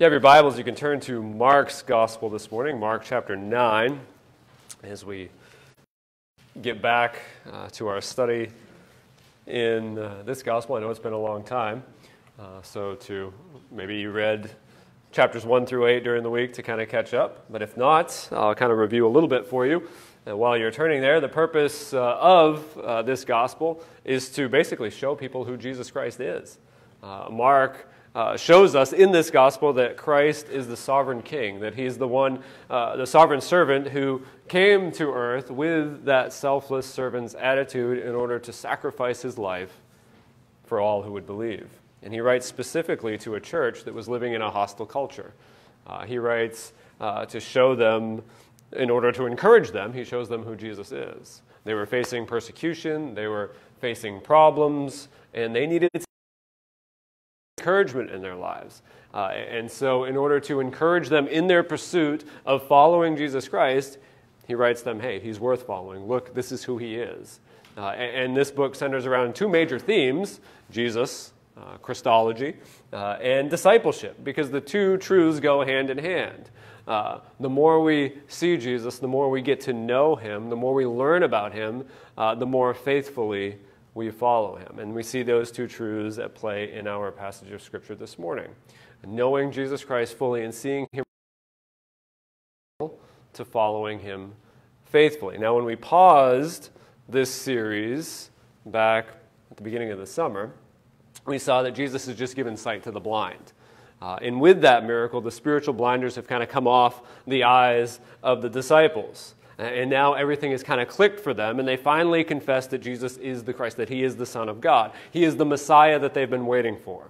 You have your Bibles, you can turn to Mark's Gospel this morning, Mark chapter 9, as we get back uh, to our study in uh, this Gospel. I know it's been a long time, uh, so to maybe you read chapters 1 through 8 during the week to kind of catch up, but if not, I'll kind of review a little bit for you. And while you're turning there, the purpose uh, of uh, this Gospel is to basically show people who Jesus Christ is. Uh, Mark uh, shows us in this gospel that Christ is the sovereign king, that he's the one, uh, the sovereign servant who came to earth with that selfless servant's attitude in order to sacrifice his life for all who would believe. And he writes specifically to a church that was living in a hostile culture. Uh, he writes uh, to show them, in order to encourage them, he shows them who Jesus is. They were facing persecution, they were facing problems, and they needed encouragement in their lives. Uh, and so, in order to encourage them in their pursuit of following Jesus Christ, he writes them, hey, he's worth following. Look, this is who he is. Uh, and, and, this book centers around two major themes Jesus, uh, Christology, uh, and discipleship, because the two truths go hand in hand. Uh, the more we see Jesus, the more we get to know him, the more we learn about him, uh, the more faithfully we follow him. And we see those two truths at play in our passage of Scripture this morning. Knowing Jesus Christ fully and seeing him to following him faithfully. Now, when we paused this series back at the beginning of the summer, we saw that Jesus has just given sight to the blind. Uh, and with that miracle, the spiritual blinders have kind of come off the eyes of the disciples. And now everything is kind of clicked for them, and they finally confess that Jesus is the Christ, that he is the Son of God. He is the Messiah that they've been waiting for.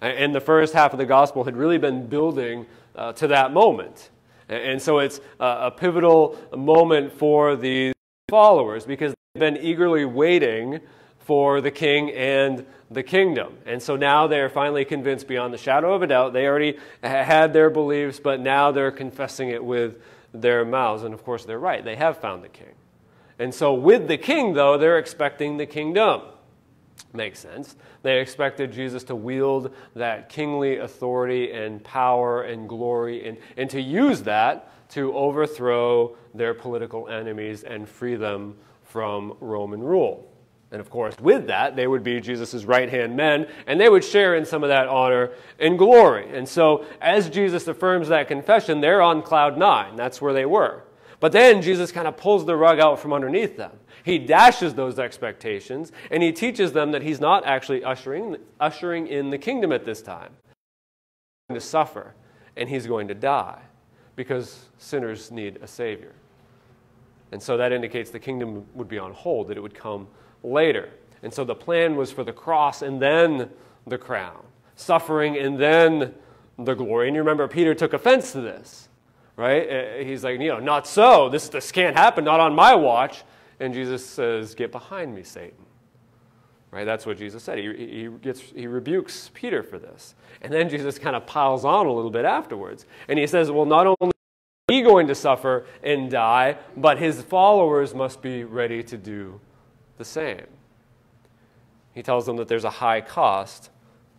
And the first half of the gospel had really been building uh, to that moment. And so it's a, pivotal moment for these followers because they've been eagerly waiting for the king and the kingdom. And so now they're finally convinced beyond the shadow of a doubt. They already had their beliefs, but now they're confessing it with their mouths. And of course, they're right. They have found the king. And so, with the king, though, they're expecting the kingdom. Makes sense. They expected Jesus to wield that kingly authority and power and glory and, and to use that to overthrow their political enemies and free them from Roman rule. And of course, with that, they would be Jesus' right hand men, and they would share in some of that honor and glory. And so, as Jesus affirms that confession, they're on cloud nine. That's where they were. But then Jesus kind of pulls the rug out from underneath them. He dashes those expectations, and he teaches them that he's not actually ushering, ushering in the kingdom at this time. He's going to suffer, and he's going to die because sinners need a Savior. And so that indicates the kingdom would be on hold, that it would come later. And so the plan was for the cross and then the crown, suffering and then the glory. And you remember Peter took offense to this, right? Uh, he's like, you know, not so. This, this can't happen, not on my watch. And Jesus says, Get behind me, Satan. Right? That's what Jesus said. He, he, gets, he rebukes Peter for this. And then Jesus kind of piles on a little bit afterwards. And he says, Well, not only he going to suffer and die, but his followers must be ready to do the same. He tells them that there's a high cost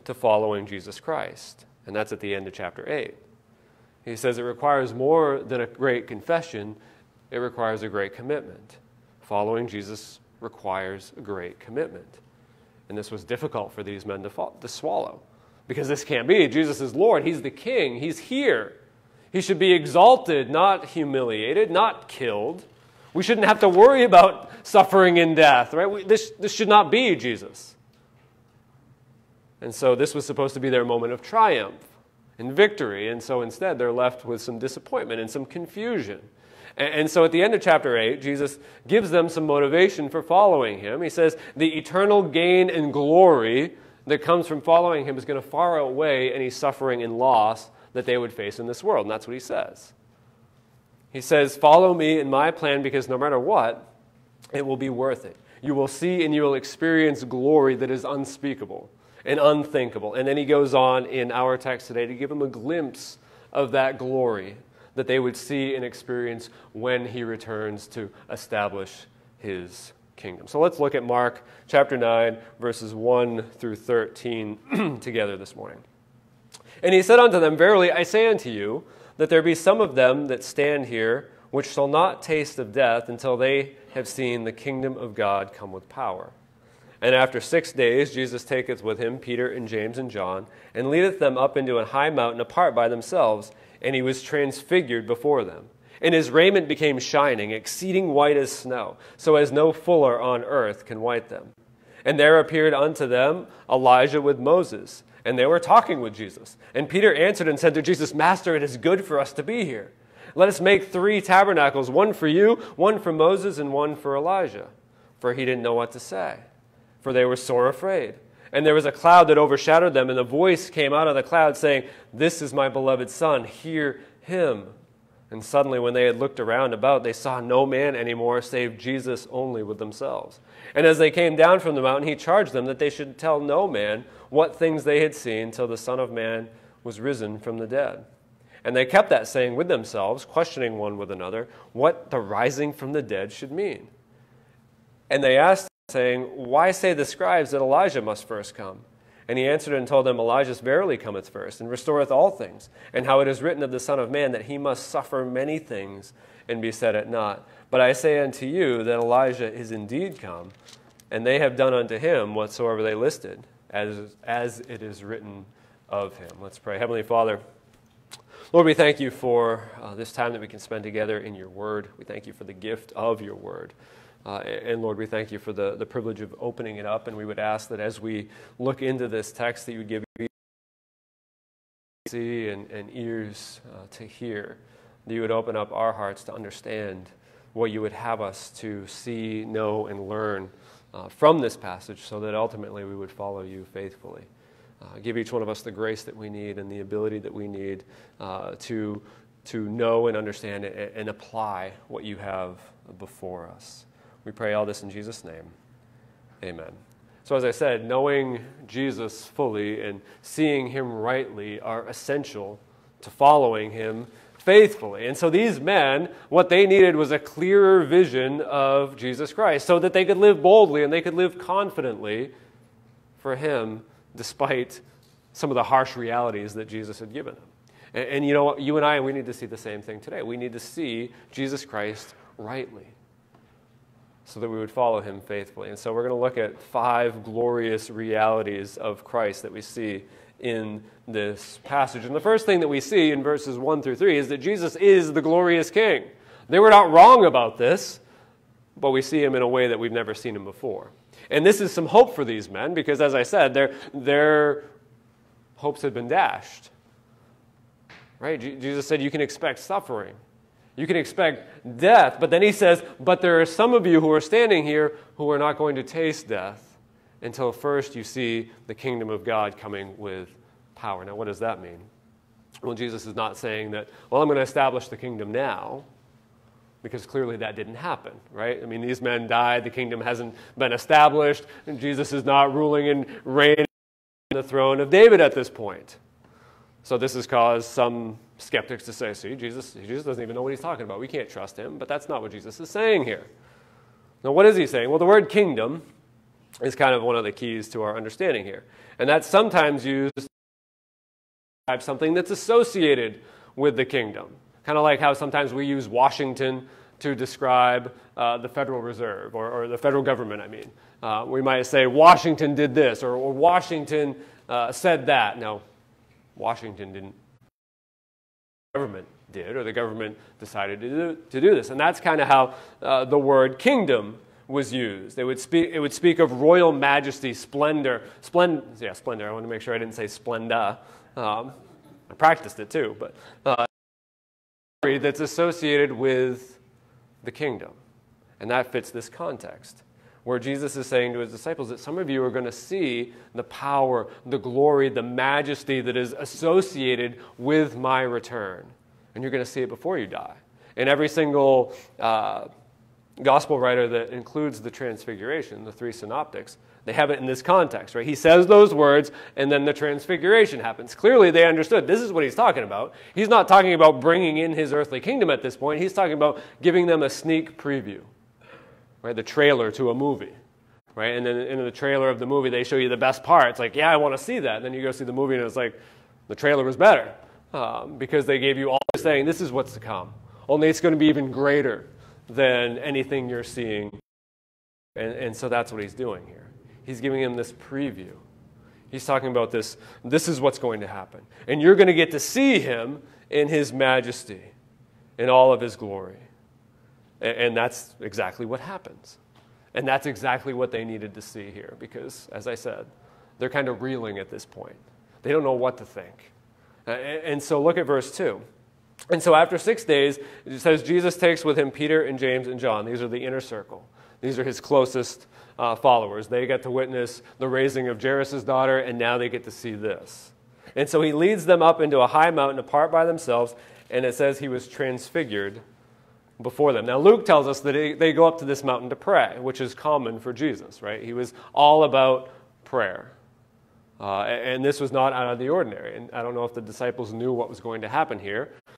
to following Jesus Christ, and that's at the end of chapter 8. He says it requires more than a great confession, it requires a great commitment. Following Jesus requires a great commitment. And this was difficult for these men to, fo- to swallow because this can't be. Jesus is Lord, He's the King, He's here. He should be exalted, not humiliated, not killed. We shouldn't have to worry about suffering and death, right? We, this, this should not be Jesus. And so this was supposed to be their moment of triumph and victory. And so instead, they're left with some disappointment and some confusion. And, and so at the end of chapter 8, Jesus gives them some motivation for following him. He says, The eternal gain and glory that comes from following him is going to far outweigh any suffering and loss that they would face in this world. And that's what he says. He says, Follow me in my plan because no matter what, it will be worth it. You will see and you will experience glory that is unspeakable and unthinkable. And then he goes on in our text today to give them a glimpse of that glory that they would see and experience when he returns to establish his kingdom. So let's look at Mark chapter 9, verses 1 through 13 together this morning. And he said unto them, Verily I say unto you, that there be some of them that stand here which shall not taste of death until they have seen the kingdom of God come with power. And after six days, Jesus taketh with him Peter and James and John, and leadeth them up into a high mountain apart by themselves, and he was transfigured before them. And his raiment became shining, exceeding white as snow, so as no fuller on earth can white them. And there appeared unto them Elijah with Moses, and they were talking with Jesus. And Peter answered and said to Jesus, Master, it is good for us to be here. Let us make three tabernacles, one for you, one for Moses, and one for Elijah. For he didn't know what to say, for they were sore afraid. And there was a cloud that overshadowed them, and a voice came out of the cloud saying, This is my beloved Son, hear him. And suddenly, when they had looked around about, they saw no man anymore save Jesus only with themselves. And as they came down from the mountain, he charged them that they should tell no man what things they had seen till the Son of Man was risen from the dead. And they kept that saying with themselves, questioning one with another, what the rising from the dead should mean. And they asked, saying, Why say the scribes that Elijah must first come? And he answered and told them, Elijah verily cometh first, and restoreth all things, and how it is written of the Son of Man that he must suffer many things and be set at naught. But I say unto you that Elijah is indeed come, and they have done unto him whatsoever they listed, as, as it is written of him. Let's pray. Heavenly Father, Lord, we thank you for uh, this time that we can spend together in your word. We thank you for the gift of your word. Uh, and Lord, we thank you for the, the privilege of opening it up. And we would ask that as we look into this text, that you would give see and, and ears uh, to hear, that you would open up our hearts to understand what you would have us to see, know, and learn uh, from this passage so that ultimately we would follow you faithfully. Uh, give each one of us the grace that we need and the ability that we need uh, to, to know and understand and, and apply what you have before us. We pray all this in Jesus' name. Amen. So, as I said, knowing Jesus fully and seeing him rightly are essential to following him faithfully. And so, these men, what they needed was a clearer vision of Jesus Christ so that they could live boldly and they could live confidently for him despite some of the harsh realities that Jesus had given them. And, and you know what? You and I, we need to see the same thing today. We need to see Jesus Christ rightly so that we would follow him faithfully. And so we're going to look at five glorious realities of Christ that we see in this passage. And the first thing that we see in verses 1 through 3 is that Jesus is the glorious King. They were not wrong about this, but we see him in a way that we've never seen him before. And this is some hope for these men because, as I said, their, their hopes had been dashed. Right? Jesus said, You can expect suffering, you can expect death. But then he says, But there are some of you who are standing here who are not going to taste death until first you see the kingdom of God coming with power. Now, what does that mean? Well, Jesus is not saying that, well, I'm going to establish the kingdom now because clearly that didn't happen, right? I mean, these men died, the kingdom hasn't been established, and Jesus is not ruling and reigning on the throne of David at this point. So this has caused some skeptics to say, see, Jesus, Jesus doesn't even know what he's talking about. We can't trust him, but that's not what Jesus is saying here. Now, what is he saying? Well, the word kingdom is kind of one of the keys to our understanding here. And that's sometimes used to describe something that's associated with the kingdom. Kind of like how sometimes we use Washington to describe uh, the Federal Reserve or, or, the federal government, I mean. Uh, we might say Washington did this or, or Washington uh, said that. No, Washington didn't. Government did, or the government decided to do, to do this. And that's kind of how uh, the word kingdom was used. It would speak, it would speak of royal majesty, splendor. Splend, yeah, splendor. I want to make sure I didn't say splenda. Um, I practiced it too, but uh, that's associated with the kingdom. And that fits this context, where Jesus is saying to his disciples that some of you are going to see the power, the glory, the majesty that is associated with my return. And you're going to see it before you die. And every single uh, gospel writer that includes the transfiguration, the three synoptics, they have it in this context, right? He says those words, and then the transfiguration happens. Clearly, they understood this is what he's talking about. He's not talking about bringing in his earthly kingdom at this point. He's talking about giving them a sneak preview, right? The trailer to a movie, right? And then in the trailer of the movie, they show you the best part. It's like, yeah, I want to see that. And then you go see the movie, and it's like, The trailer was better um, because they gave you all saying, this is what's to come. Only it's going to be even greater than anything you're seeing. And, and so that's what he's doing here. He's giving him this preview. He's talking about this. This is what's going to happen. And you're going to get to see him in his majesty, in all of his glory. And, that's exactly what happens. And that's exactly what they needed to see here because, as I said, they're kind of reeling at this point. They don't know what to think. And so look at verse 2. And so after six days, it says Jesus takes with him Peter and James and John. These are the inner circle. These are his closest uh, followers. They get to witness the raising of Jairus' daughter, and now they get to see this. And so he leads them up into a high mountain apart by themselves, and it says he was transfigured before them. Now, Luke tells us that they go up to this mountain to pray, which is common for Jesus, right? He was all about prayer. Uh, and this was not out of the ordinary. And I don't know if the disciples knew what was going to happen here. It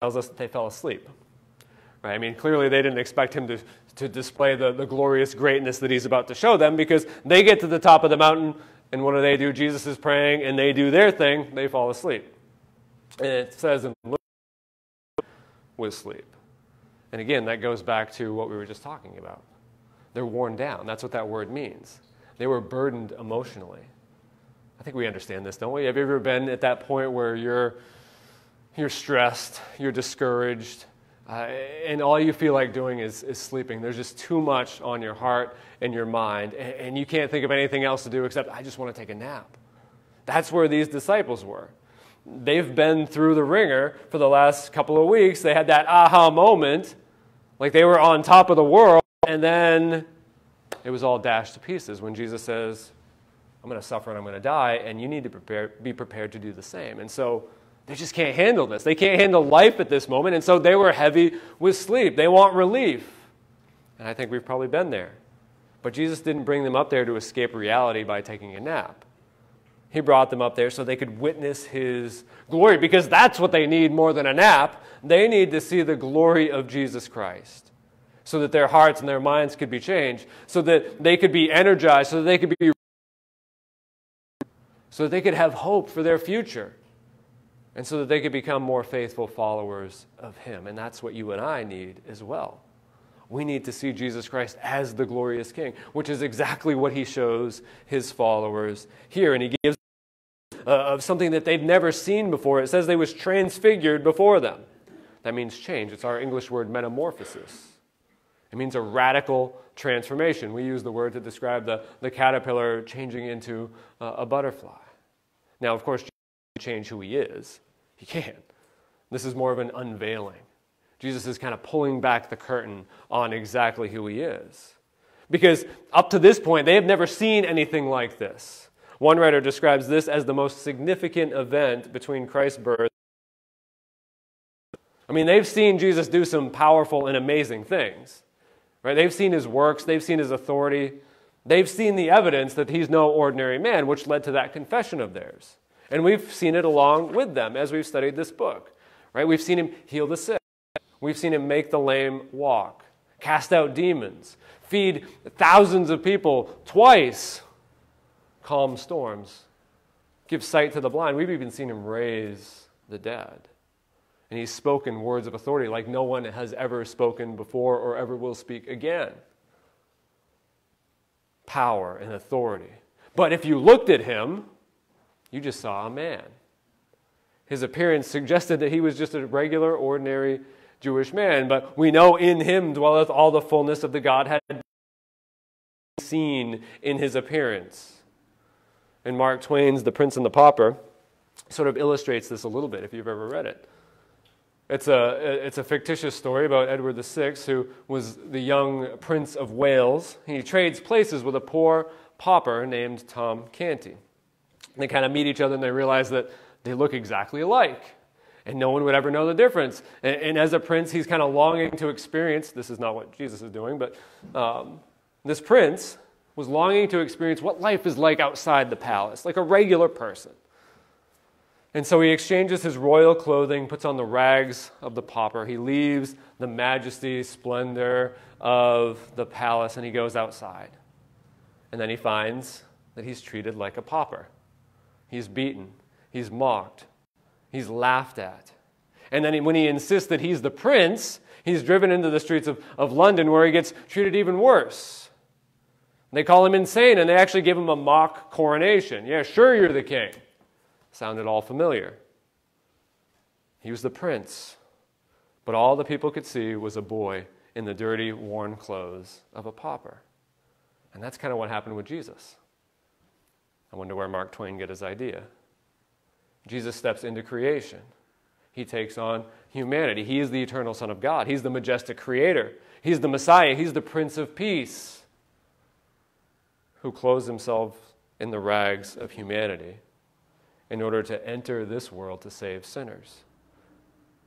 tells us that they fell asleep. Right? I mean, clearly they didn't expect him to, to display the, the glorious greatness that he's about to show them because they get to the top of the mountain, and what do they do? Jesus is praying, and they do their thing. They fall asleep. And it says in Luke, with sleep. And again, that goes back to what we were just talking about. They're worn down. That's what that word means. They were burdened emotionally. I think we understand this, don't we? Have you ever been at that point where you're, you're stressed, you're discouraged, uh, and all you feel like doing is, is sleeping? There's just too much on your heart and your mind, and, and you can't think of anything else to do except, I just want to take a nap. That's where these disciples were. They've been through the ringer for the last couple of weeks. They had that aha moment, like they were on top of the world, and then it was all dashed to pieces when Jesus says, I'm going to suffer and I'm going to die, and you need to prepare, be prepared to do the same. And so they just can't handle this. They can't handle life at this moment, and so they were heavy with sleep. They want relief. And I think we've probably been there. But Jesus didn't bring them up there to escape reality by taking a nap. He brought them up there so they could witness his glory, because that's what they need more than a nap. They need to see the glory of Jesus Christ so that their hearts and their minds could be changed, so that they could be energized, so that they could be so that they could have hope for their future, and so that they could become more faithful followers of Him. And that's what you and I need as well. We need to see Jesus Christ as the glorious King, which is exactly what He shows His followers here. And He gives uh, of something that they've never seen before. It says they was transfigured before them. That means change. It's our English word metamorphosis. It means a radical transformation. We use the word to describe the, the caterpillar changing into uh, a butterfly. Now, of course, Jesus change who he is. He can't. This is more of an unveiling. Jesus is kind of pulling back the curtain on exactly who he is. Because up to this point, they have never seen anything like this. One writer describes this as the most significant event between Christ's birth. I mean, they've seen Jesus do some powerful and amazing things. Right? They've seen his works, they've seen his authority, they've seen the evidence that he's no ordinary man, which led to that confession of theirs. And we've seen it along with them as we've studied this book. Right? We've seen him heal the sick. We've seen him make the lame walk, cast out demons, feed thousands of people twice, calm storms, give sight to the blind. We've even seen him raise the dead. And he's spoken words of authority like no one has ever spoken before or ever will speak again. Power and authority. But if you looked at him, you just saw a man. His appearance suggested that he was just a regular, ordinary Jewish man, but we know in him dwelleth all the fullness of the Godhead seen in his appearance. And Mark Twain's The Prince and the Pauper sort of illustrates this a little bit if you've ever read it. It's a, it's a fictitious story about Edward VI, who was the young Prince of Wales. He trades places with a poor pauper named Tom Canty. They kind of meet each other and they realize that they look exactly alike. And no one would ever know the difference. And, and as a prince, he's kind of longing to experience this is not what Jesus is doing, but um, this prince was longing to experience what life is like outside the palace, like a regular person. And so he exchanges his royal clothing, puts on the rags of the pauper. He leaves the majesty, splendor of the palace, and he goes outside. And then he finds that he's treated like a pauper. He's beaten, he's mocked, he's laughed at. And then when he insists that he's the prince, he's driven into the streets of, of London where he gets treated even worse. They call him insane and they actually give him a mock coronation. Yeah, sure, you're the king. Sounded all familiar. He was the prince. But all the people could see was a boy in the dirty, worn clothes of a pauper. And that's kind of what happened with Jesus. I wonder where Mark Twain got his idea. Jesus steps into creation. He takes on humanity. He is the eternal Son of God. He's the majestic creator. He's the Messiah. He's the Prince of Peace who clothes himself in the rags of humanity in order to enter this world to save sinners.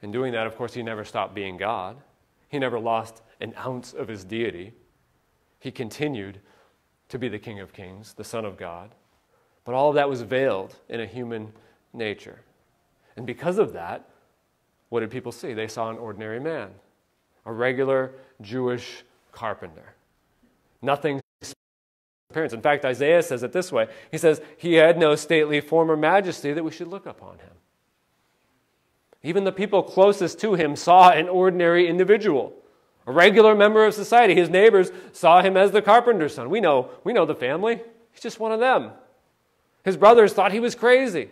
In doing that, of course, he never stopped being God. He never lost an ounce of his deity. He continued to be the King of Kings, the Son of God. But all of that was veiled in a human nature. And because of that, what did people see? They saw an ordinary man, a regular Jewish carpenter. Nothing appearance. In fact, Isaiah says it this way He says, He had no stately form or majesty that we should look upon him. Even the people closest to him saw an ordinary individual, a regular member of society. His neighbors saw him as the carpenter's son. We know, we know the family. He's just one of them. His brothers thought he was crazy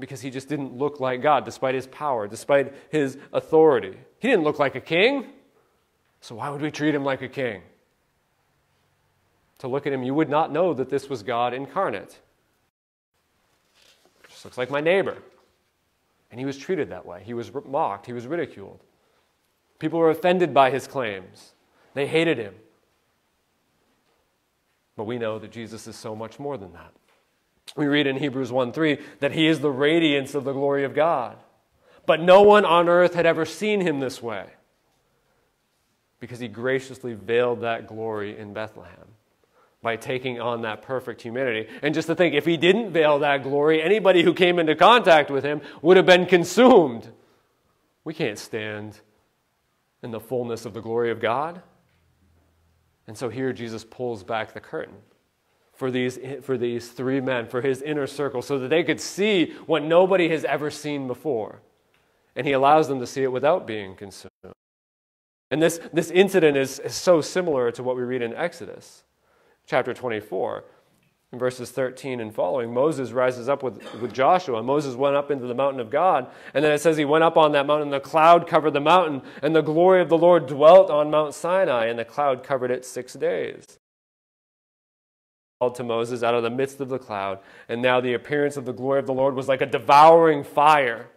because he just didn't look like God despite his power, despite his authority. He didn't look like a king. So why would we treat him like a king? To look at him, you would not know that this was God incarnate. Just looks like my neighbor. And he was treated that way. He was mocked, he was ridiculed. People were offended by his claims, they hated him. But we know that Jesus is so much more than that. We read in Hebrews 1 3 that he is the radiance of the glory of God. But no one on earth had ever seen him this way because he graciously veiled that glory in Bethlehem by taking on that perfect humanity. And just to think, if he didn't veil that glory, anybody who came into contact with him would have been consumed. We can't stand in the fullness of the glory of God. And so here Jesus pulls back the curtain for these, for these three men, for his inner circle, so that they could see what nobody has ever seen before. And he allows them to see it without being consumed. And this, this incident is, is so similar to what we read in Exodus chapter 24. In verses 13 and following, Moses rises up with, with Joshua. Moses went up into the mountain of God. And then it says he went up on that mountain, the cloud covered the mountain, and the glory of the Lord dwelt on Mount Sinai, and the cloud covered it six days. To Moses out of the midst of the cloud, and now the appearance of the glory of the Lord was like a devouring fire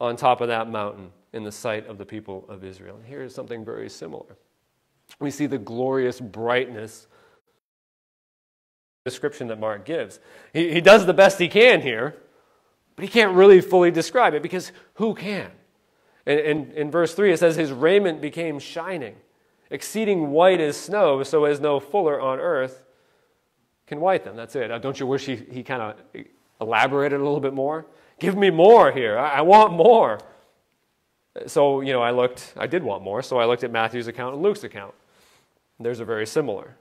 on top of that mountain in the sight of the people of Israel. And here is something very similar. We see the glorious brightness description that Mark gives. He, he does the best he can here, but he can't really fully describe it because who can? In, in, in verse 3, it says, His raiment became shining, exceeding white as snow, so as no fuller on earth can white them. That's it. Uh, don't you wish he, he kind of elaborated a little bit more? Give me more here. I, I want more. So, you know, I looked, I did want more, so I looked at Matthew's account and Luke's account. There's a very similar.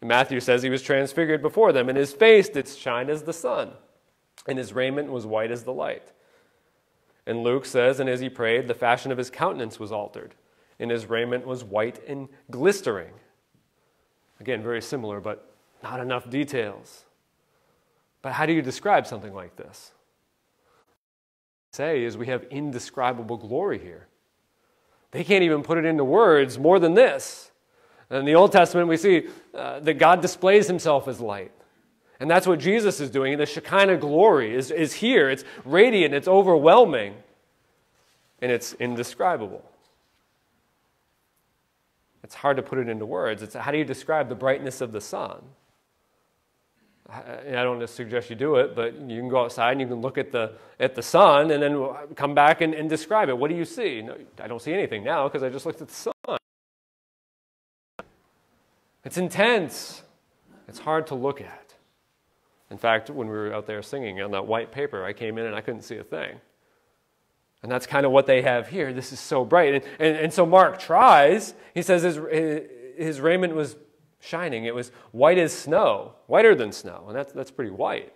Matthew says he was transfigured before them, and his face did shine as the sun, and his raiment was white as the light. And Luke says, and as he prayed, the fashion of his countenance was altered, and his raiment was white and glistering. Again, very similar, but not enough details. But how do you describe something like this? Say is we have indescribable glory here. They can't even put it into words more than this. In the Old Testament, we see uh, that God displays himself as light. And that's what Jesus is doing. The Shekinah glory is, is here. It's radiant, it's overwhelming, and it's indescribable. It's hard to put it into words. It's how do you describe the brightness of the sun? I don't suggest you do it, but you can go outside and you can look at the, at the sun and then come back and, and describe it. What do you see? No, I don't see anything now because I just looked at the sun. It's intense. It's hard to look at. In fact, when we were out there singing on that white paper, I came in and I couldn't see a thing. And that's kind of what they have here. This is so bright. And, and, and so Mark tries. He says his, his raiment was shining, it was white as snow, whiter than snow. And that's, that's pretty white.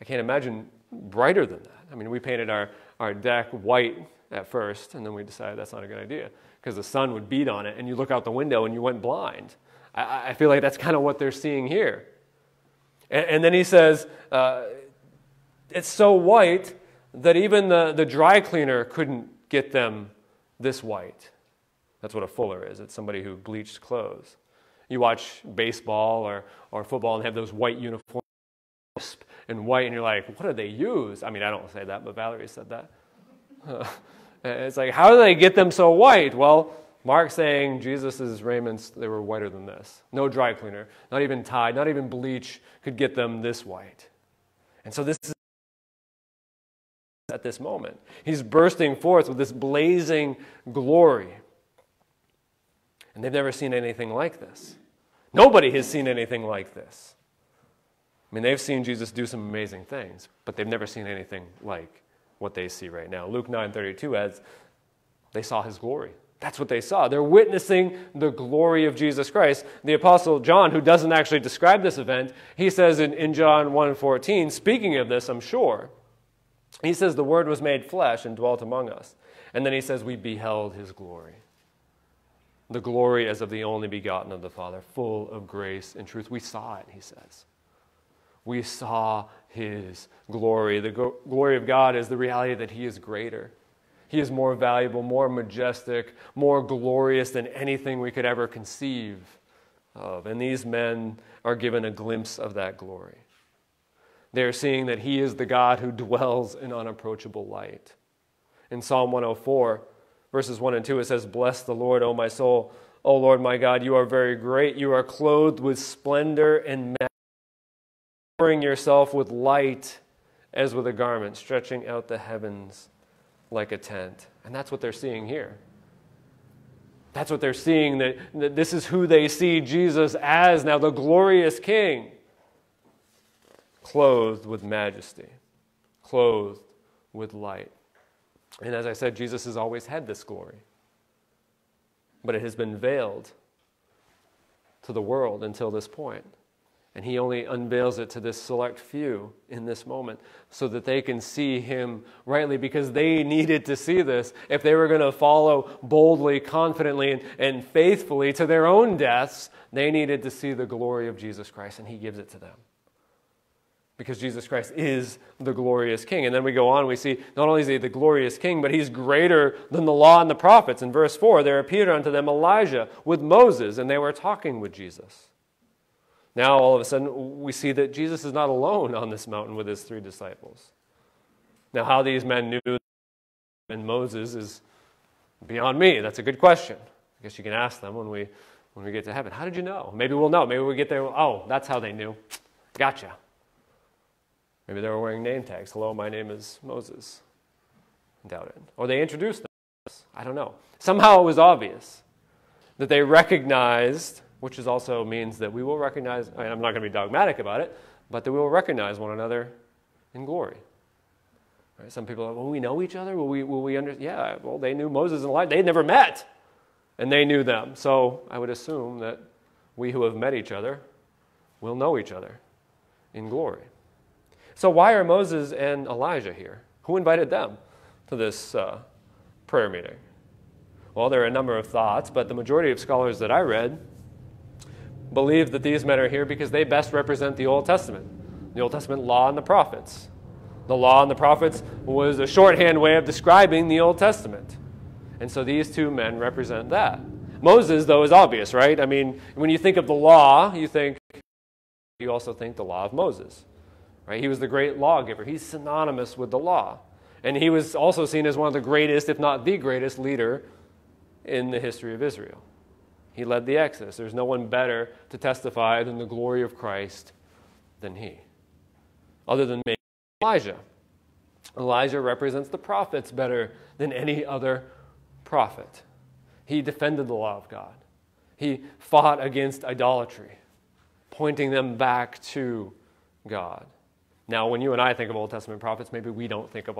I can't imagine brighter than that. I mean, we painted our, our deck white at first, and then we decided that's not a good idea because the sun would beat on it, and you look out the window and you went blind. I, I feel like that's kind of what they're seeing here. And, and then he says, uh, it's so white that even the, the dry cleaner couldn't get them this white. That's what a fuller is. It's somebody who bleached clothes. You watch baseball or, or football and have those white uniforms and white, and you're like, what do they use? I mean, I don't say that, but Valerie said that. it's like, how do they get them so white? Well, Mark's saying Jesus' raiments, they were whiter than this. No dry cleaner, not even Tide, not even bleach could get them this white. And so this is at this moment. He's bursting forth with this blazing glory. And they've never seen anything like this. Nobody has seen anything like this. I mean, they've seen Jesus do some amazing things, but they've never seen anything like what they see right now. Luke 9:32 adds, they saw his glory. That's what they saw. They're witnessing the glory of Jesus Christ. The Apostle John, who doesn't actually describe this event, he says in, in John 1.14, speaking of this, I'm sure, he says, The Word was made flesh and dwelt among us. And then he says, We beheld his glory. The glory as of the only begotten of the Father, full of grace and truth. We saw it, he says. We saw his glory. The go- glory of God is the reality that he is greater. He is more valuable, more majestic, more glorious than anything we could ever conceive of. And these men are given a glimpse of that glory. They're seeing that He is the God who dwells in unapproachable light. In Psalm 104, verses 1 and 2, it says, Bless the Lord, O my soul. O Lord my God, you are very great. You are clothed with splendor and majesty, covering yourself with light as with a garment, stretching out the heavens like a tent. And that's what they're seeing here. That's what they're seeing, that, that this is who they see Jesus as now, the glorious King clothed with majesty, clothed with light. And as I said, Jesus has always had this glory, but it has been veiled to the world until this point. And he only unveils it to this select few in this moment so that they can see him rightly because they needed to see this. If they were going to follow boldly, confidently, and, and faithfully to their own deaths, they needed to see the glory of Jesus Christ, and he gives it to them because Jesus Christ is the glorious King. And then we go on, we see not only is he the glorious King, but he's greater than the law and the prophets. In verse 4, there appeared unto them Elijah with Moses, and they were talking with Jesus. Now, all of a sudden, we see that Jesus is not alone on this mountain with his three disciples. Now, how these men knew and Moses is beyond me. That's a good question. I guess you can ask them when we, when we get to heaven. How did you know? Maybe we'll know. Maybe we get there. Oh, that's how they knew. Gotcha. Maybe they were wearing name tags. Hello, my name is Moses. Doubt it. Or they introduced them. I don't know. Somehow it was obvious that they recognized, which is also means that we will recognize, I am not going to be dogmatic about it, but that we will recognize one another in glory. Right? Some people are, will we know each other? Will we, will we understand? Yeah, well, they knew Moses and Elijah. They had never met, and they knew them. So I would assume that we who have met each other will know each other in glory. So, why are Moses and Elijah here? Who invited them to this uh, prayer meeting? Well, there are a number of thoughts, but the majority of scholars that I read believe that these men are here because they best represent the Old Testament, the Old Testament law and the prophets. The law and the prophets was a shorthand way of describing the Old Testament. And so these two men represent that. Moses, though, is obvious, right? I mean, when you think of the law, you think, you also think the law of Moses. Right? He was the great lawgiver. He's synonymous with the law. And he was also seen as one of the greatest, if not the greatest, leader in the history of Israel. He led the Exodus. There's no one better to testify than the glory of Christ than he, other than maybe Elijah. Elijah represents the prophets better than any other prophet. He defended the law of God, he fought against idolatry, pointing them back to God. Now, when you and I think of Old Testament prophets, maybe we don't think of.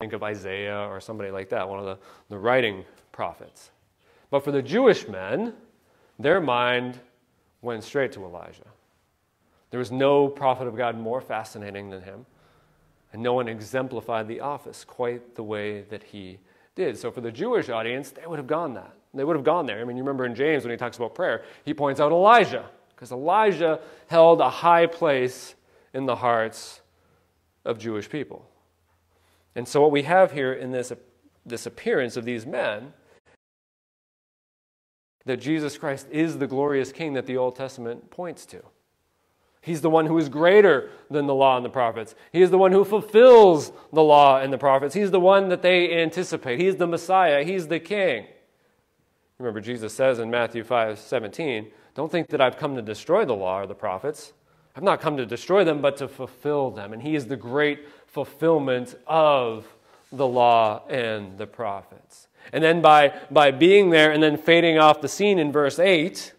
Think of Isaiah or somebody like that, one of the, the writing prophets. But for the Jewish men, their mind went straight to Elijah. There was no prophet of God more fascinating than him, and no one exemplified the office quite the way that he did. So for the Jewish audience, they would have gone that. They would have gone there. I mean, you remember in James when he talks about prayer, he points out Elijah, because Elijah held a high place in the hearts of Jewish people. And so, what we have here in this, this appearance of these men, that Jesus Christ is the glorious King that the Old Testament points to. He's the one who is greater than the law and the prophets. He is the one who fulfills the law and the prophets. He's the one that they anticipate. He's the Messiah. He's the King. Remember, Jesus says in Matthew 5 17, Don't think that I've come to destroy the law or the prophets. I've not come to destroy them, but to fulfill them. And He is the great fulfillment of the law and the prophets. And then by, by being there and then fading off the scene in verse 8,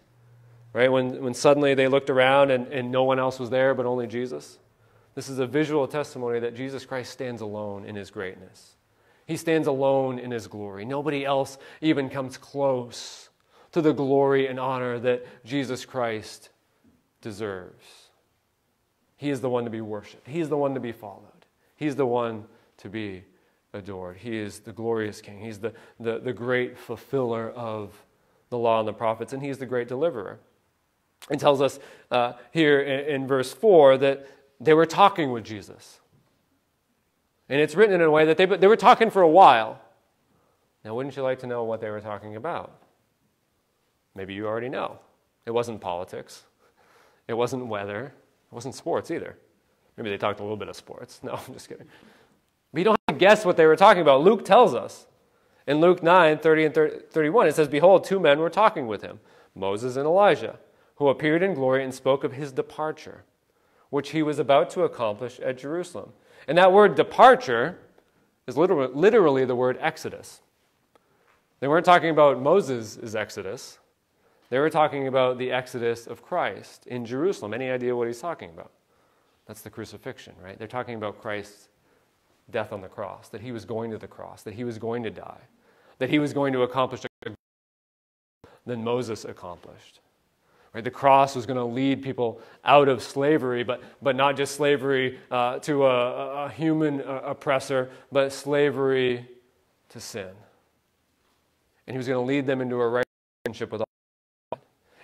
right, when, when suddenly they looked around and, and no one else was there but only Jesus, this is a visual testimony that Jesus Christ stands alone in his greatness. He stands alone in his glory. Nobody else even comes close to the glory and honor that Jesus Christ deserves. He is the one to be worshiped, He is the one to be followed, He's the one to be adored. He is the glorious King, He's the, the, the great fulfiller of the law and the prophets, and He's the great deliverer. It tells us uh, here in, in verse 4 that they were talking with Jesus. And it's written in a way that they, they were talking for a while. Now, wouldn't you like to know what they were talking about? Maybe you already know. It wasn't politics, it wasn't weather, it wasn't sports either. Maybe they talked a little bit of sports. No, I'm just kidding. But you don't have to guess what they were talking about. Luke tells us. In Luke 9 30 and 30, 31, it says, Behold, two men were talking with him, Moses and Elijah, who appeared in glory and spoke of his departure, which he was about to accomplish at Jerusalem. And that word departure is literally, literally the word exodus. They weren't talking about Moses' exodus. They were talking about the exodus of Christ in Jerusalem. Any idea what he's talking about? That's the crucifixion, right? They're talking about Christ's death on the cross, that he was going to the cross, that he was going to die, that he was going to accomplish than Moses accomplished. Right? The cross was going to lead people out of slavery, but, but not just slavery uh, to a, a human uh, oppressor, but slavery to sin. And he was going to lead them into a relationship with.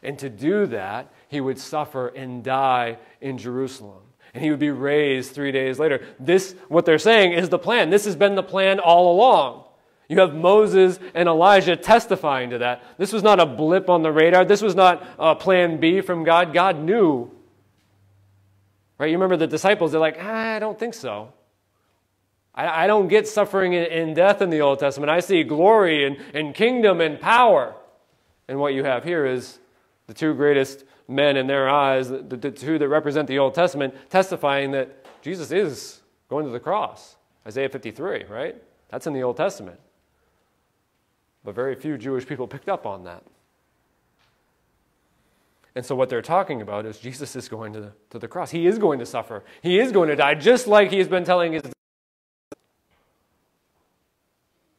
And to do that, he would suffer and die in Jerusalem. And he would be raised three days later. This, what they're saying, is the plan. This has been the plan all along. You have Moses and Elijah testifying to that. This was not a blip on the radar. This was not a plan B from God. God knew. Right? You remember the disciples, they're like, ah, I don't think so. I, I don't get suffering and death in the Old Testament. I see glory and, and kingdom and power. And what you have here is the two greatest men in their eyes, the, the two that represent the Old Testament, testifying that Jesus is going to the cross. Isaiah 53, right? That's in the Old Testament. But very few Jewish people picked up on that. And so, what they're talking about is Jesus is going to the, to the cross. He is going to suffer. He is going to die, just like he's been telling his.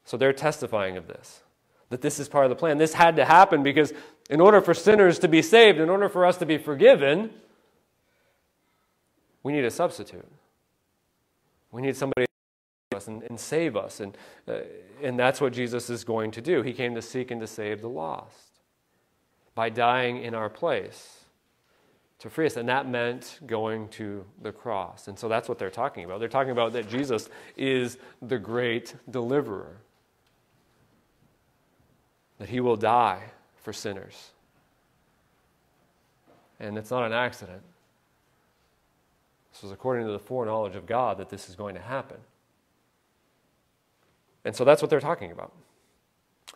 So, they're testifying of this, that this is part of the plan. This had to happen because, in order for sinners to be saved, in order for us to be forgiven, we need a substitute. We need somebody to us and, and save us. And, uh, and that's what Jesus is going to do. He came to seek and to save the lost by dying in our place to free us. And that meant going to the cross. And so that's what they're talking about. They're talking about that Jesus is the great deliverer, that he will die for sinners. And it's not an accident. This was according to the foreknowledge of God that this is going to happen. And so that's what they're talking about.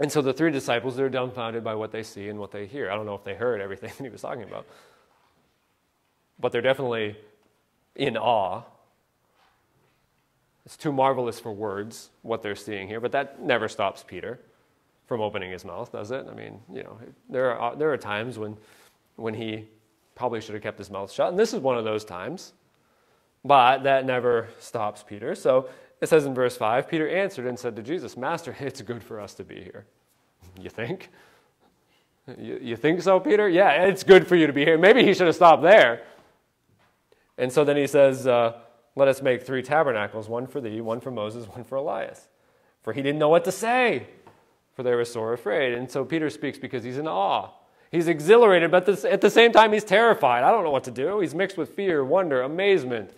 And so the three disciples, they're dumbfounded by what they see and what they hear. I don't know if they heard everything that he was talking about, but they're definitely in awe. It's too marvelous for words what they're seeing here, but that never stops Peter from opening his mouth, does it? I mean, you know, there are, there are times when, when he probably should have kept his mouth shut, and this is one of those times. But that never stops Peter. So it says in verse 5 Peter answered and said to Jesus, Master, it's good for us to be here. You think? You, you think so, Peter? Yeah, it's good for you to be here. Maybe he should have stopped there. And so then he says, uh, Let us make three tabernacles one for thee, one for Moses, one for Elias. For he didn't know what to say, for they were sore afraid. And so Peter speaks because he's in awe. He's exhilarated, but at the same time, he's terrified. I don't know what to do. He's mixed with fear, wonder, amazement.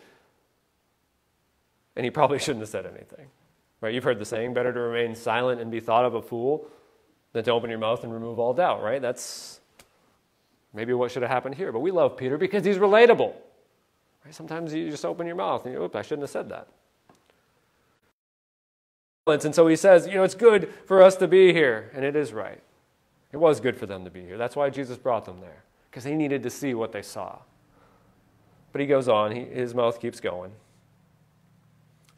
And he probably shouldn't have said anything. Right? You've heard the saying better to remain silent and be thought of a fool than to open your mouth and remove all doubt, right? That's maybe what should have happened here. But we love Peter because he's relatable. Right? Sometimes you just open your mouth and you, oops, I shouldn't have said that. And so he says, you know, it's good for us to be here, and it is right. It was good for them to be here. That's why Jesus brought them there, because they needed to see what they saw. But he goes on, he, his mouth keeps going.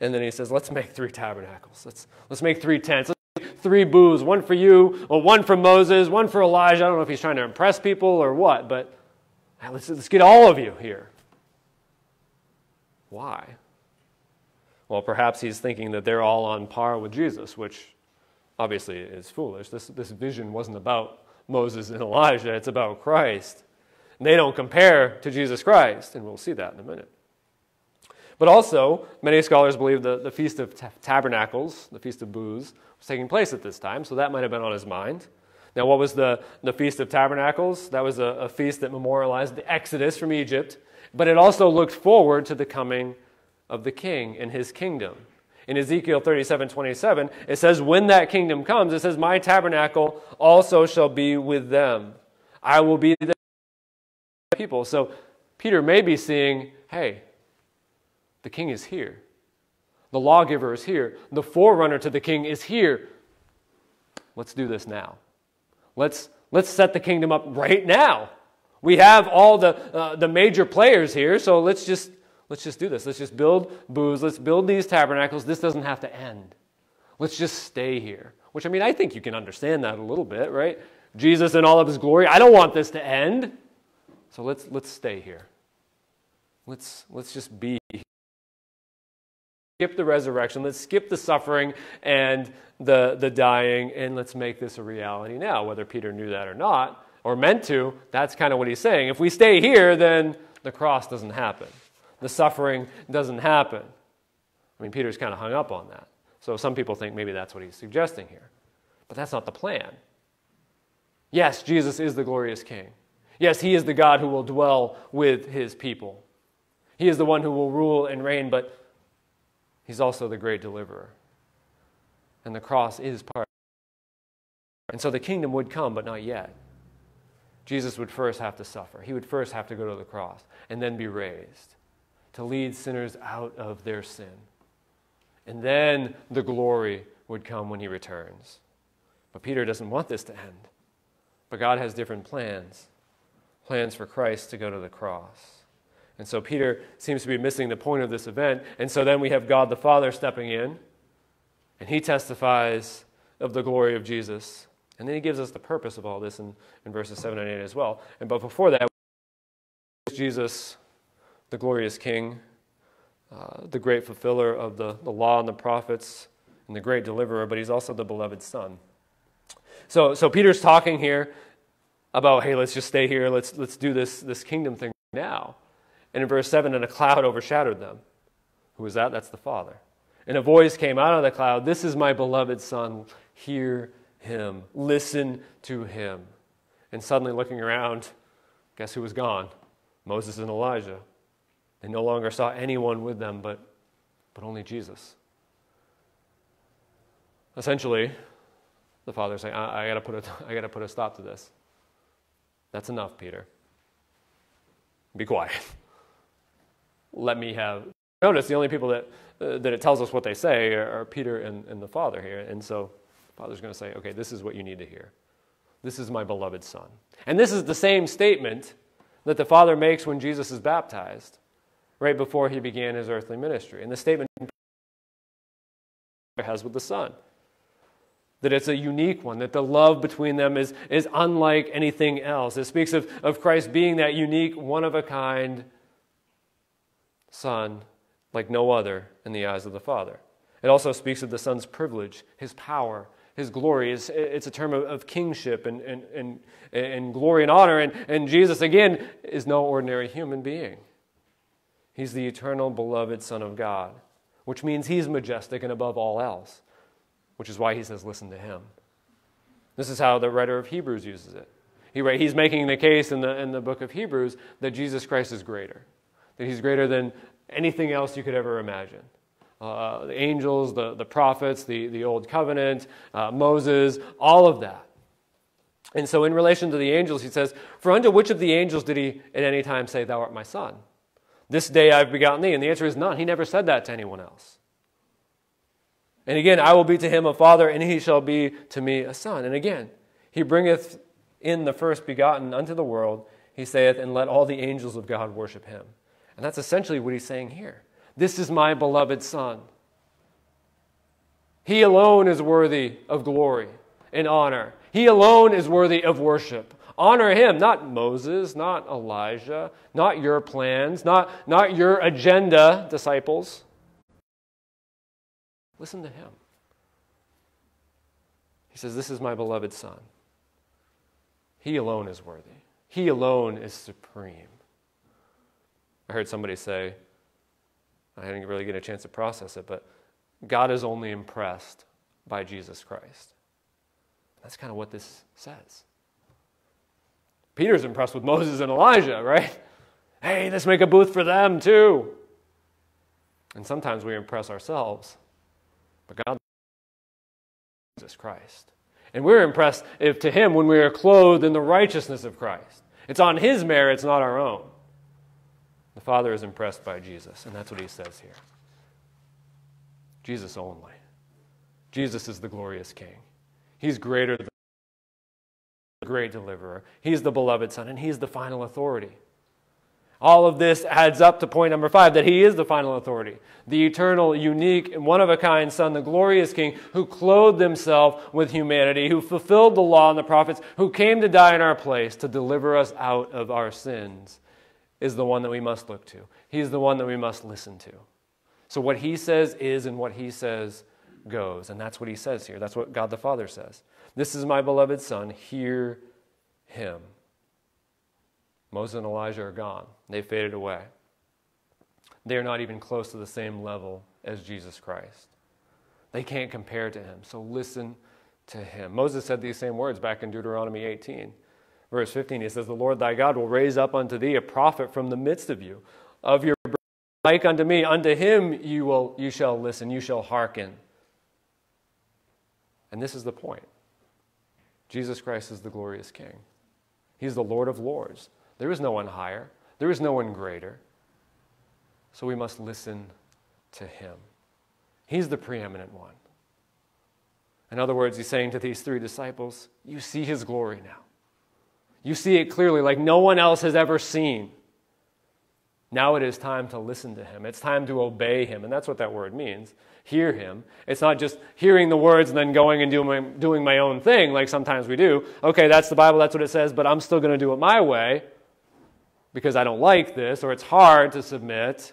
And then he says, let's make three tabernacles. Let's, let's make three tents. Let's make three booths, one for you, or one for Moses, one for Elijah. I don't know if he's trying to impress people or what, but let's, let's get all of you here. Why? Well, perhaps he's thinking that they're all on par with Jesus, which obviously is foolish. This, this vision wasn't about Moses and Elijah, it's about Christ. And they don't compare to Jesus Christ, and we'll see that in a minute. But also, many scholars believe that the Feast of Tabernacles, the Feast of Booths, was taking place at this time, so that might have been on his mind. Now, what was the, the Feast of Tabernacles? That was a, a feast that memorialized the Exodus from Egypt, but it also looked forward to the coming of the king and his kingdom. In Ezekiel 37 27, it says, When that kingdom comes, it says, My tabernacle also shall be with them. I will be the people. So Peter may be seeing, hey, the king is here. The lawgiver is here. The forerunner to the king is here. Let's do this now. Let's, let's set the kingdom up right now. We have all the, uh, the major players here, so let's just Let's just do this. Let's just build booths. Let's build these tabernacles. This doesn't have to end. Let's just stay here. Which, I mean, I think you can understand that a little bit, right? Jesus in all of his glory. I don't want this to end. So let's, let's stay here. Let's, let's just be here. Skip the resurrection. Let's skip the suffering and the, the dying, and let's make this a reality now. Whether Peter knew that or not, or meant to, that's kind of what he's saying. If we stay here, then the cross doesn't happen the suffering doesn't happen. I mean, Peter's kind of hung up on that. So some people think maybe that's what he's suggesting here. But that's not the plan. Yes, Jesus is the glorious King. Yes, he is the God who will dwell with his people. He is the one who will rule and reign, but he's also the great deliverer. And the cross is part. And so the kingdom would come, but not yet. Jesus would first have to suffer. He would first have to go to the cross and then be raised to lead sinners out of their sin. And then the glory would come when he returns. But Peter doesn't want this to end. But God has different plans plans for Christ to go to the cross. And so Peter seems to be missing the point of this event. And so then we have God the Father stepping in, and he testifies of the glory of Jesus. And then he gives us the purpose of all this in, in verses 7 and 8 as well. And but before that, Jesus the glorious King, uh, the great fulfiller of the, the law and the prophets, and the great deliverer, but he's also the beloved Son. So, so Peter's talking here about, hey, let's just stay here, let's, let's do this, this kingdom thing now. And in verse 7, and a cloud overshadowed them. Who was that? That's the Father. And a voice came out of the cloud This is my beloved Son. Hear him. Listen to him. And suddenly looking around, guess who was gone? Moses and Elijah. They no longer saw anyone with them but, but only Jesus. Essentially, the father saying, I, I gotta put a, I gotta put a stop to this. That's enough, Peter. Be quiet. Let me have. Notice the only people that, uh, that it tells us what they say are, are Peter and, and the father here. And so the father's going to say, okay, this is what you need to hear. This is my beloved son. And this is the same statement that the father makes when Jesus is baptized right before he began his earthly ministry. And the statement has with the Son that it's a unique one, that the love between them is, is unlike anything else. It speaks of, of Christ being that unique, one of a kind Son, like no other in the eyes of the Father. It also speaks of the Son's privilege, his power, his glory. It's, it's a term of, of kingship and, and, and, and glory and honor. And, and Jesus, again, is no ordinary human being. He's the eternal, beloved Son of God, which means he's majestic and above all else, which is why he says, Listen to him. This is how the writer of Hebrews uses it. He, he's making the case in the, in the book of Hebrews that Jesus Christ is greater, that he's greater than anything else you could ever imagine. Uh, the angels, the, the prophets, the, the old covenant, uh, Moses, all of that. And so, in relation to the angels, he says, For unto which of the angels did he at any time say, Thou art my son? This day I've begotten thee. And the answer is none. He never said that to anyone else. And again, I will be to him a father, and he shall be to me a son. And again, he bringeth in the first begotten unto the world, he saith, and let all the angels of God worship him. And that's essentially what he's saying here. This is my beloved Son. He alone is worthy of glory and honor. He alone is worthy of worship. Honor him, not Moses, not Elijah, not your plans, not, not your agenda, disciples. Listen to him. He says, This is my beloved Son. He alone is worthy, He alone is supreme. I heard somebody say, I didn't really get a chance to process it, but God is only impressed by Jesus Christ. That's kind of what this says. Peter's impressed with Moses and Elijah, right? Hey, let's make a booth for them too. And sometimes we impress ourselves, but God Jesus Christ. And we're impressed if to him when we are clothed in the righteousness of Christ. It's on his merits, not our own. The Father is impressed by Jesus, and that's what he says here. Jesus only. Jesus is the glorious King. He's greater than great deliverer. He's the beloved Son, and He's the final authority. All of this adds up to point number five that He is the final authority. The eternal, unique, and one of a kind Son, the glorious King, who clothed Himself with humanity, who fulfilled the law and the prophets, who came to die in our place to deliver us out of our sins is the one that we must look to. He's the one that we must listen to. So what he says is, and what he says goes. And that's what he says here. That's what God the Father says. This is my beloved Son. Hear him. Moses and Elijah are gone, they faded away. They are not even close to the same level as Jesus Christ. They can't compare to him. So listen to him. Moses said these same words back in Deuteronomy 18. Verse 15, he says, The Lord thy God will raise up unto thee a prophet from the midst of you, of your brethren, like unto me. Unto him you, will, you shall listen, you shall hearken. And this is the point Jesus Christ is the glorious King. He's the Lord of lords. There is no one higher, there is no one greater. So we must listen to him. He's the preeminent one. In other words, he's saying to these three disciples, You see his glory now. You see it clearly, like no one else has ever seen. Now it is time to listen to him. It's time to obey him. And that's what that word means hear him. It's not just hearing the words and then going and doing my, doing my own thing like sometimes we do. Okay, that's the Bible, that's what it says, but I'm still going to do it my way because I don't like this or it's hard to submit.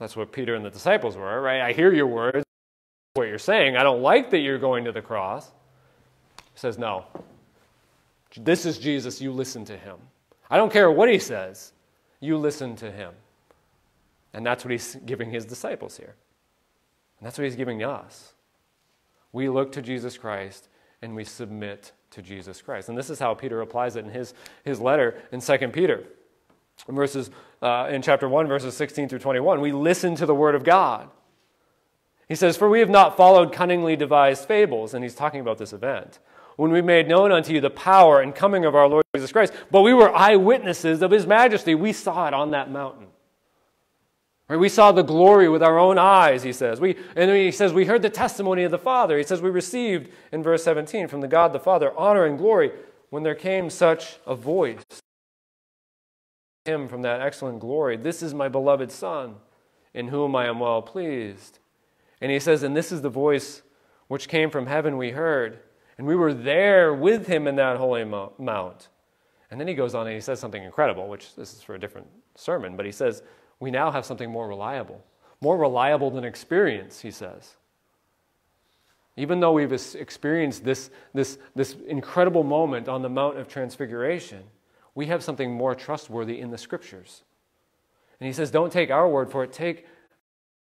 That's what Peter and the disciples were, right? I hear your words, what you're saying. I don't like that you're going to the cross. He says, No, this is Jesus, you listen to him. I don't care what he says, you listen to him. And that's what he's giving his disciples here. And that's what he's giving us. We look to Jesus Christ and we submit to Jesus Christ. And this is how Peter applies it in his, his letter in 2 Peter. In, verses, uh, in chapter 1, verses 16 through 21, we listen to the word of God. He says, For we have not followed cunningly devised fables. And he's talking about this event when we made known unto you the power and coming of our Lord Jesus Christ. But we were eyewitnesses of his majesty. We saw it on that mountain. Right? We saw the glory with our own eyes, he says. We, and he says, We heard the testimony of the Father. He says, We received, in verse 17, from the God the Father, honor and glory when there came such a voice. Him from that excellent glory. This is my beloved Son, in whom I am well pleased. And he says, And this is the voice which came from heaven we heard and we were there with him in that holy mount. And then he goes on and he says something incredible, which this is for a different sermon, but he says, We now have something more reliable. More reliable than experience, he says. Even though we've experienced this, this, this incredible moment on the Mount of Transfiguration, we have something more trustworthy in the scriptures. And he says, don't take our word for it, take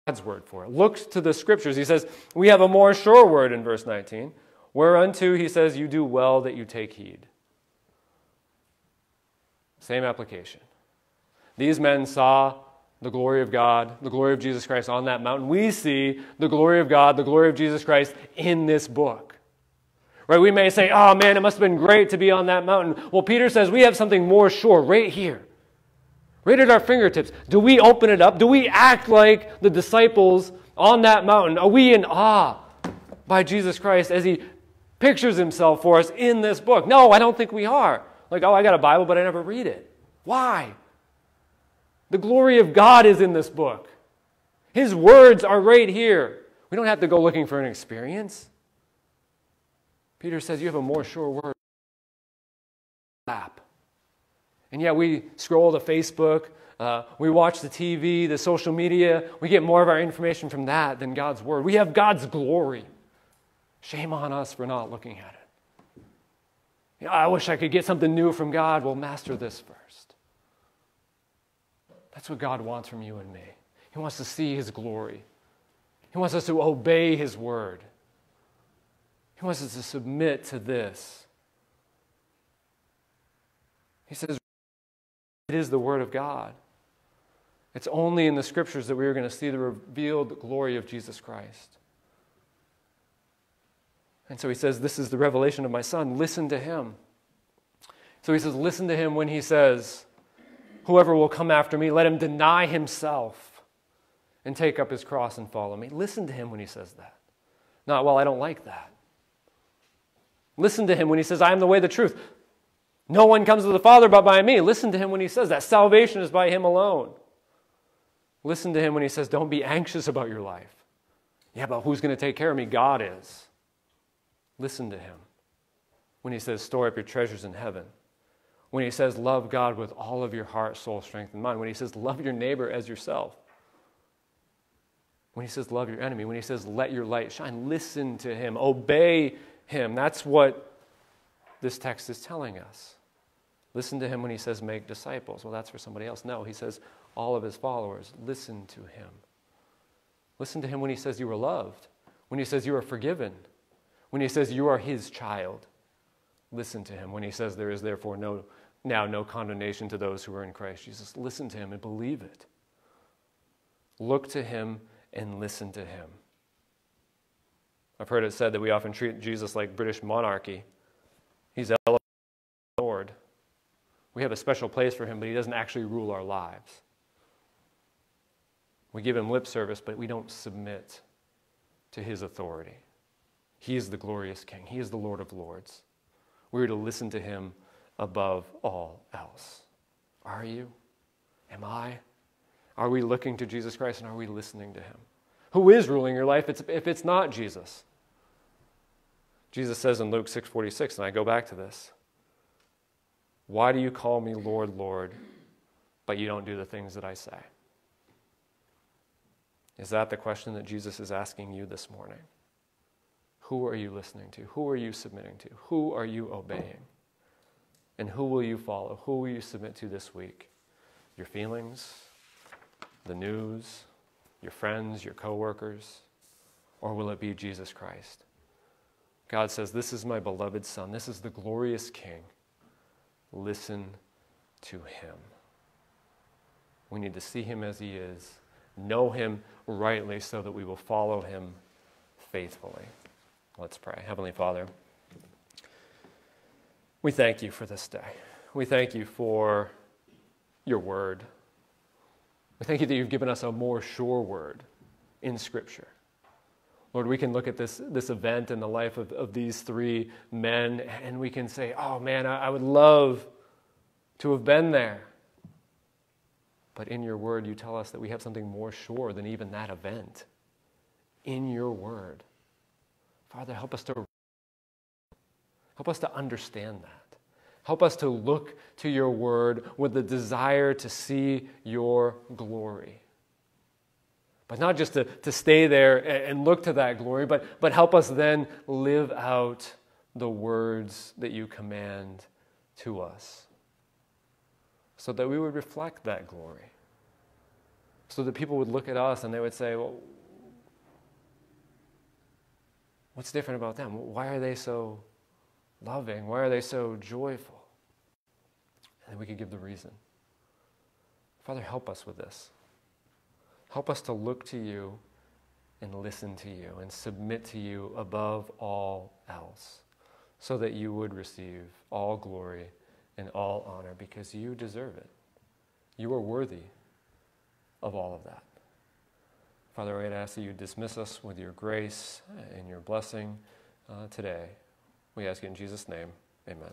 God's word for it. Look to the scriptures. He says, we have a more sure word in verse 19, whereunto he says, you do well that you take heed. Same application. These men saw the glory of God, the glory of Jesus Christ on that mountain. We see the glory of God, the glory of Jesus Christ in this book. Right? We may say, oh man, it must have been great to be on that mountain. Well, Peter says we have something more sure right here, right at our fingertips. Do we open it up? Do we act like the disciples on that mountain? Are we in awe by Jesus Christ as he pictures himself for us in this book? No, I don't think we are. Like, oh, I got a Bible, but I never read it. Why? The glory of God is in this book. His words are right here. We don't have to go looking for an experience. Peter says, You have a more sure word. And yet we scroll to Facebook, uh, we watch the TV, the social media, we get more of our information from that than God's word. We have God's glory. Shame on us for not looking at it. You know, I wish I could get something new from God. Well, master this first. That's what God wants from you and me. He wants to see His glory, He wants us to obey His word. He wants us to submit to this. He says, It is the Word of God. It's only in the Scriptures that we are going to see the revealed glory of Jesus Christ. And so he says, This is the revelation of my Son. Listen to him. So he says, Listen to him when he says, Whoever will come after me, let him deny himself and take up his cross and follow me. Listen to him when he says that. Not, well, I don't like that. Listen to him when he says, I am the way, the truth. No one comes to the Father but by me. Listen to him when he says that. Salvation is by him alone. Listen to him when he says, Don't be anxious about your life. Yeah, but who's going to take care of me? God is. Listen to him when he says, Store up your treasures in heaven. When he says, Love God with all of your heart, soul, strength, and mind. When he says, Love your neighbor as yourself. When he says, Love your enemy. When he says, Let your light shine. Listen to him. Obey him. That's what this text is telling us. Listen to him when he says, make disciples. Well, that's for somebody else. No, he says, all of his followers, listen to him. Listen to him when he says, you are loved, when he says, you are forgiven, when he says, you are his child. Listen to him when he says, there is therefore no, now no condemnation to those who are in Christ Jesus. Listen to him and believe it. Look to him and listen to him. I've heard it said that we often treat Jesus like British monarchy. He's the Lord. We have a special place for him, but he doesn't actually rule our lives. We give him lip service, but we don't submit to his authority. He is the glorious King, he is the Lord of Lords. We're to listen to him above all else. Are you? Am I? Are we looking to Jesus Christ and are we listening to him? Who is ruling your life if it's not Jesus? Jesus says in Luke 6:46, and I go back to this. Why do you call me Lord, Lord, but you don't do the things that I say? Is that the question that Jesus is asking you this morning? Who are you listening to? Who are you submitting to? Who are you obeying? And who will you follow? Who will you submit to this week? Your feelings, the news, your friends, your coworkers, or will it be Jesus Christ? God says, This is my beloved Son. This is the glorious King. Listen to him. We need to see him as he is, know him rightly so that we will follow him faithfully. Let's pray. Heavenly Father, we thank you for this day. We thank you for your word. We thank you that you've given us a more sure word in Scripture. Lord, we can look at this, this event in the life of, of these three men and we can say, oh man, I, I would love to have been there. But in your word, you tell us that we have something more sure than even that event. In your word. Father, help us to help us to understand that. Help us to look to your word with the desire to see your glory. But not just to, to stay there and look to that glory, but, but help us then live out the words that you command to us so that we would reflect that glory. so that people would look at us and they would say, well, what's different about them? Why are they so loving? Why are they so joyful? And then we could give the reason. Father, help us with this. Help us to look to you and listen to you and submit to you above all else so that you would receive all glory and all honor because you deserve it. You are worthy of all of that. Father, I ask that you dismiss us with your grace and your blessing uh, today. We ask it in Jesus' name. Amen.